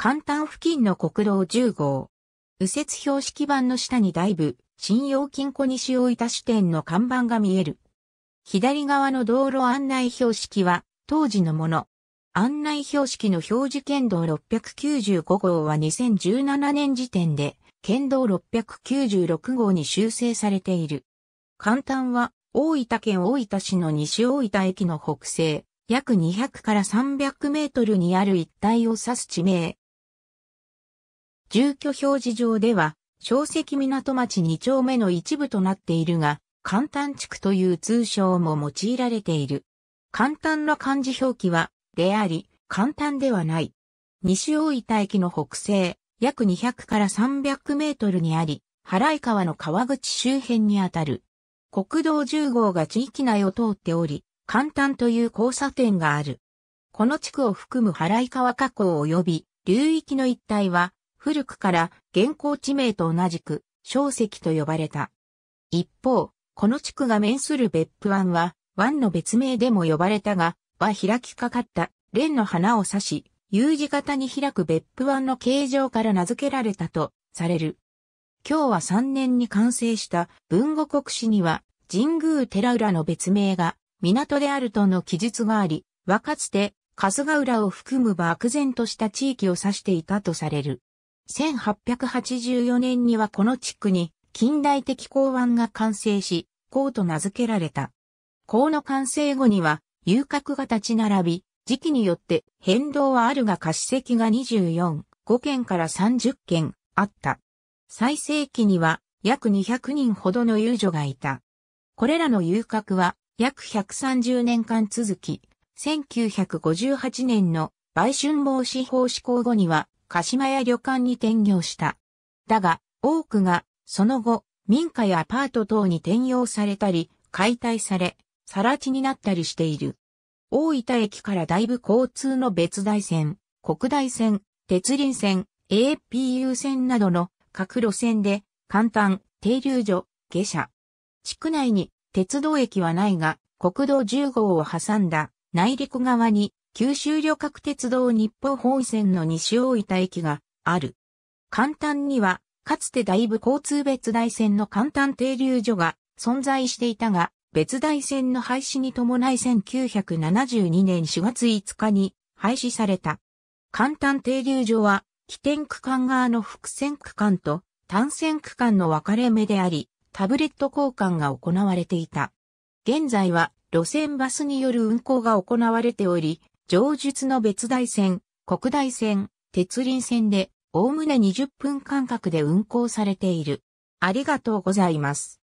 簡単付近の国道10号。右折標識板の下に大部、信用金庫西大分支店の看板が見える。左側の道路案内標識は当時のもの。案内標識の表示県道695号は2017年時点で県道696号に修正されている。簡単は大分県大分市の西大分駅の北西約200から300メートルにある一帯を指す地名。住居表示上では、小石港町2丁目の一部となっているが、簡単地区という通称も用いられている。簡単の漢字表記は、であり、簡単ではない。西大分駅の北西、約200から300メートルにあり、原井川の川口周辺にあたる。国道10号が地域内を通っており、簡単という交差点がある。この地区を含む原井川河口及び流域の一帯は、古くから現行地名と同じく、小石と呼ばれた。一方、この地区が面する別府湾は、湾の別名でも呼ばれたが、は開きかかった蓮の花を指し、U 字型に開く別府湾の形状から名付けられたとされる。今日は3年に完成した文語国史には、神宮寺浦の別名が港であるとの記述があり、はかつて春日浦を含む漠然とした地域を指していたとされる。1884年にはこの地区に近代的港湾が完成し、港と名付けられた。港の完成後には遊郭が立ち並び、時期によって変動はあるが貸席が24、5件から30件あった。最盛期には約200人ほどの遊女がいた。これらの遊郭は約130年間続き、1958年の売春防止法施行後には鹿島や旅館に転業した。だが、多くが、その後、民家やアパート等に転用されたり、解体され、更地になったりしている。大分駅からだいぶ交通の別大線、国大線、鉄林線、APU 線などの各路線で、簡単、停留所、下車。地区内に鉄道駅はないが、国道10号を挟んだ内陸側に九州旅客鉄道日本本線の西大分駅がある。簡単には、かつてだいぶ交通別大線の簡単停留所が存在していたが、別大線の廃止に伴い1972年4月5日に廃止された。簡単停留所は、起点区間側の複線区間と単線区間の分かれ目であり、タブレット交換が行われていた。現在は路線バスによる運行が行われており、上述の別大線、国大線、鉄輪線で、おおむね20分間隔で運行されている。ありがとうございます。